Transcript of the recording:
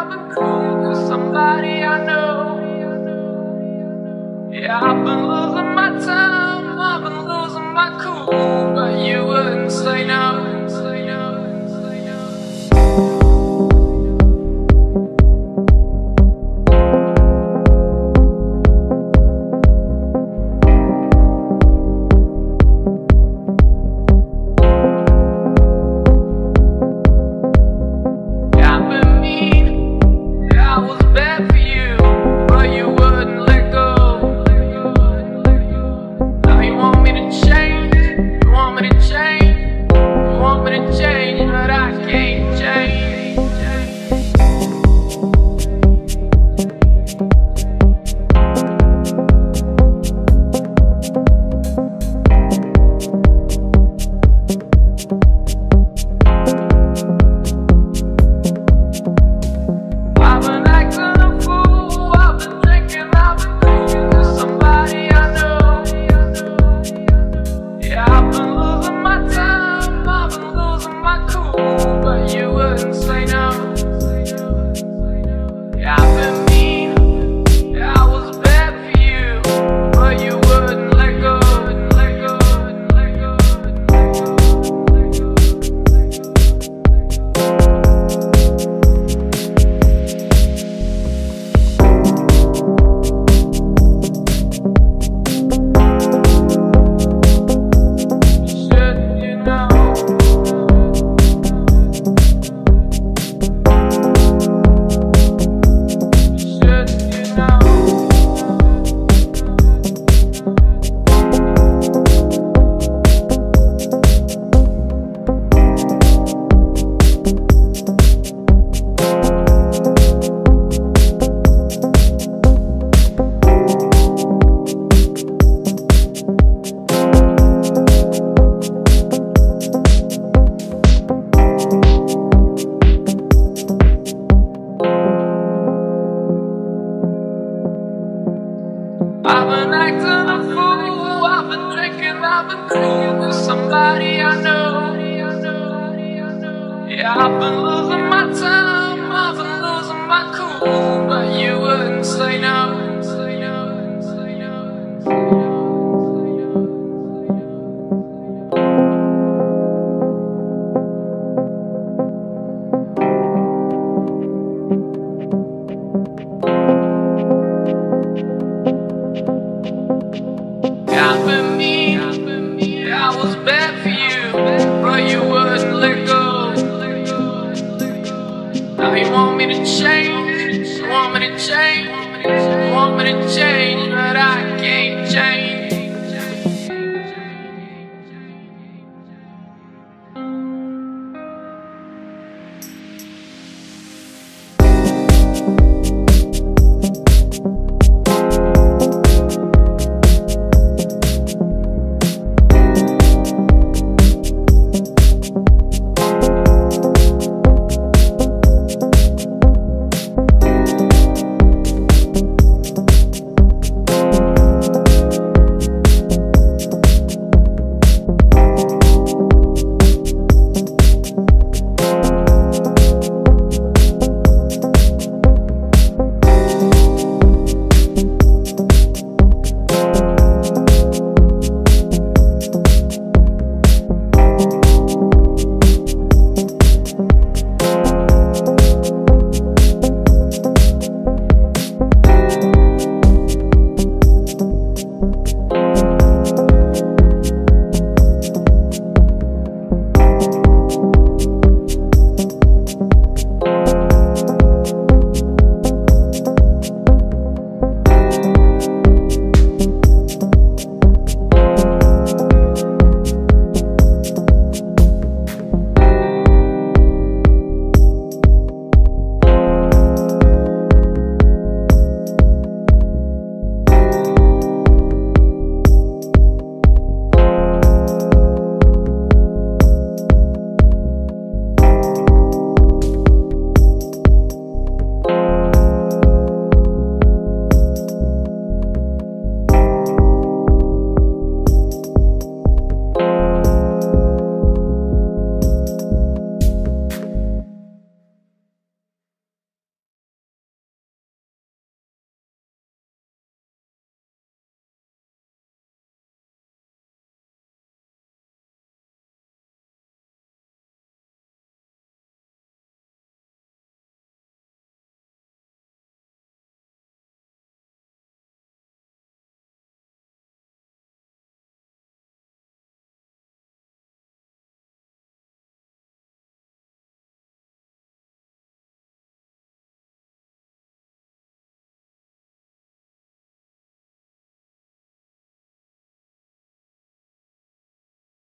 I've been somebody I know. Yeah, I've been losing my time, I've been losing my cool, but you wouldn't. Say no, I've been acting a fool, I've been drinking, I've been cool with somebody I know. Yeah, I've been losing my time, I've been losing my cool, but you wouldn't say no. Me to change, want me to change, want me to change,